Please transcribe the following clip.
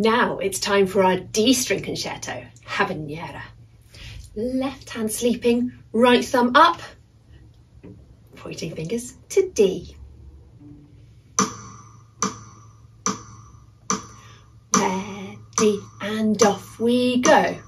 Now it's time for our D string concerto, Habanera. Left hand sleeping, right thumb up, pointing fingers to D. Ready and off we go.